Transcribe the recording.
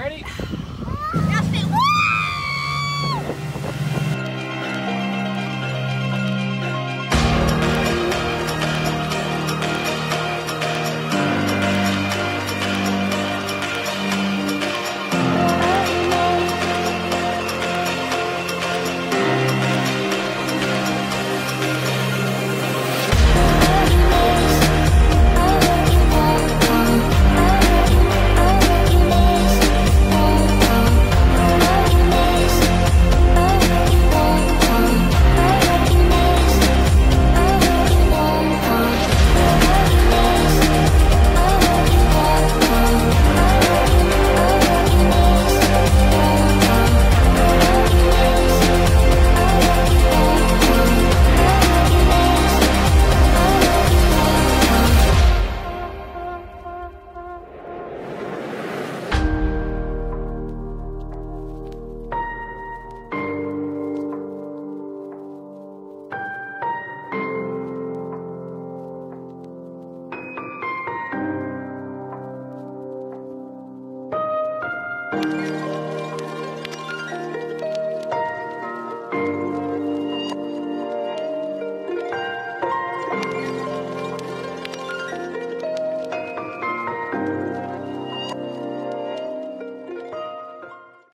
Ready?